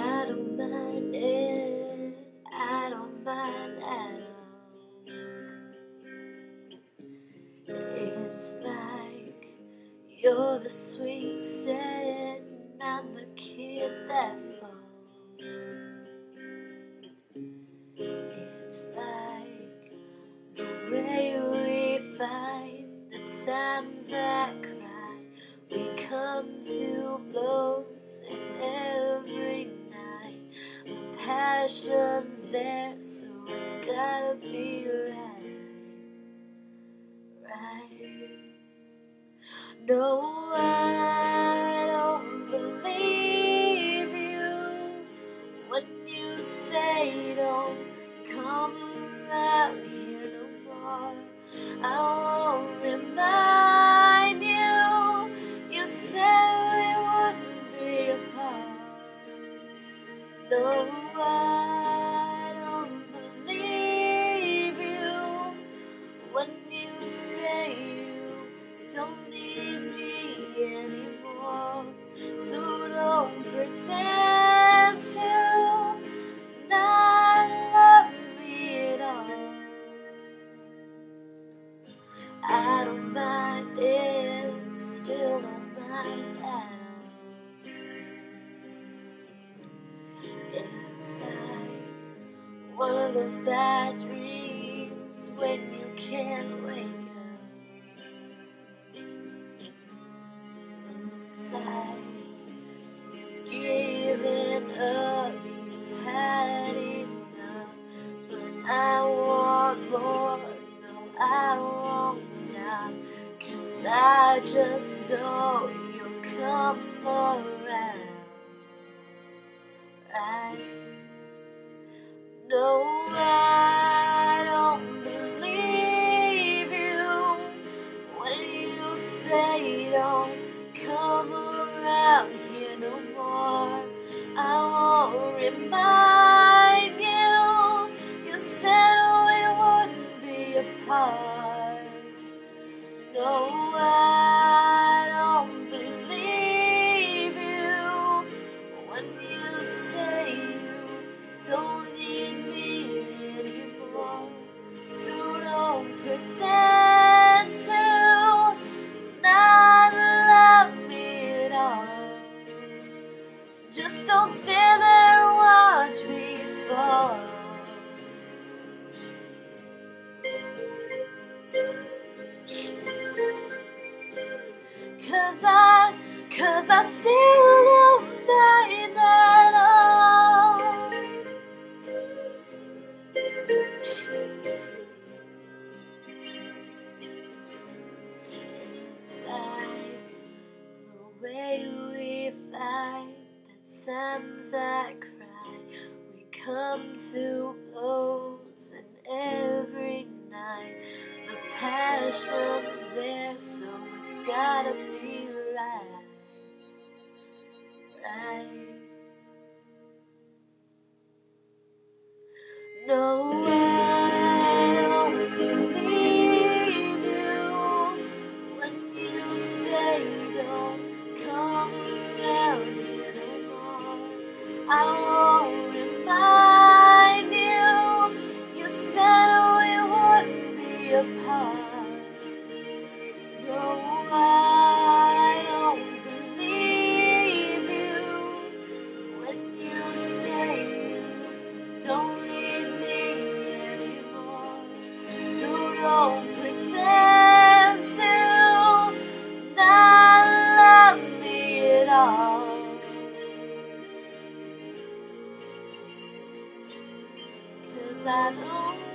I don't mind it, I don't mind at all. It's like you're the swing set, and I'm the kid that falls. It's like the way we fight, the times I cry, we come to blows, and every passion's there, so it's gotta be right, right. No, I don't believe you when you say don't come around here no more. I won't remind you. You said we wouldn't be apart. No, don't need me anymore. So don't pretend to not love me at all. I don't mind it, still don't mind at all. It's like one of those bad dreams when you can't wake Looks like you've given up, you've had enough, but I want more. No, I won't stop, cause I just know you'll come around. Right? No, I don't believe you when you say don't You. You said we wouldn't be apart. No, I don't believe you when you say you don't need me anymore. So don't pretend to not love me at all. Just don't stand Cause I, cause I still don't mind at all. It's like the way we fight, the times I cry, we come to blows, and every night the passion's there, so it's gotta be right, right. No, I don't believe you when you say don't I don't